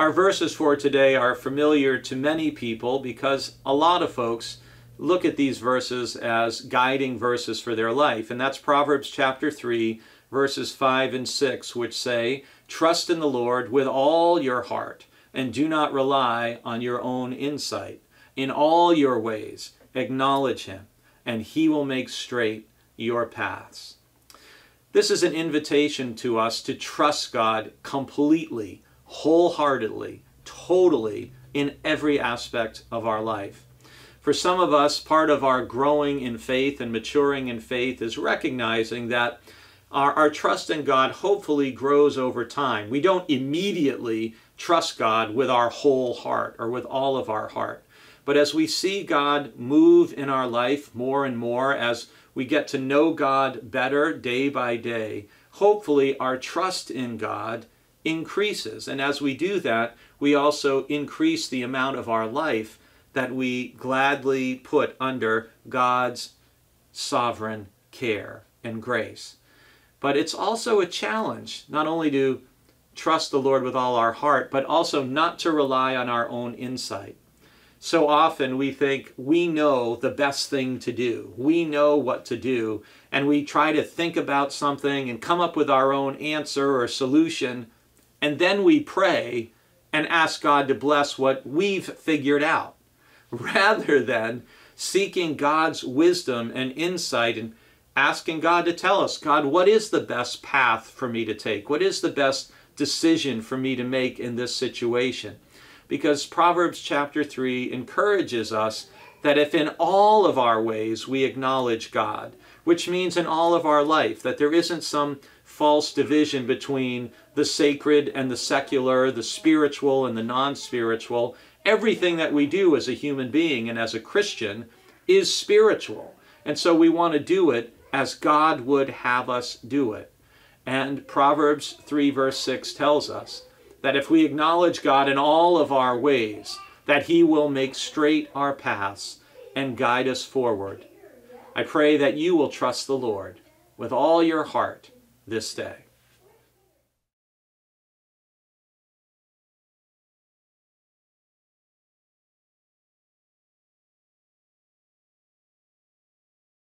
Our verses for today are familiar to many people because a lot of folks look at these verses as guiding verses for their life. And that's Proverbs chapter 3, verses 5 and 6, which say, Trust in the Lord with all your heart, and do not rely on your own insight. In all your ways, acknowledge him, and he will make straight your paths. This is an invitation to us to trust God completely, wholeheartedly, totally, in every aspect of our life. For some of us, part of our growing in faith and maturing in faith is recognizing that our, our trust in God hopefully grows over time. We don't immediately trust God with our whole heart or with all of our heart. But as we see God move in our life more and more, as we get to know God better day by day, hopefully our trust in God increases. And as we do that, we also increase the amount of our life that we gladly put under God's sovereign care and grace. But it's also a challenge not only to trust the Lord with all our heart, but also not to rely on our own insight. So often we think we know the best thing to do. We know what to do. And we try to think about something and come up with our own answer or solution. And then we pray and ask God to bless what we've figured out rather than seeking God's wisdom and insight and asking God to tell us, God, what is the best path for me to take? What is the best decision for me to make in this situation? Because Proverbs chapter 3 encourages us that if in all of our ways we acknowledge God, which means in all of our life, that there isn't some false division between the sacred and the secular, the spiritual and the non spiritual, everything that we do as a human being and as a Christian is spiritual. And so we want to do it as God would have us do it. And Proverbs 3, verse 6 tells us that if we acknowledge God in all of our ways, that He will make straight our paths and guide us forward. I pray that you will trust the Lord with all your heart this day.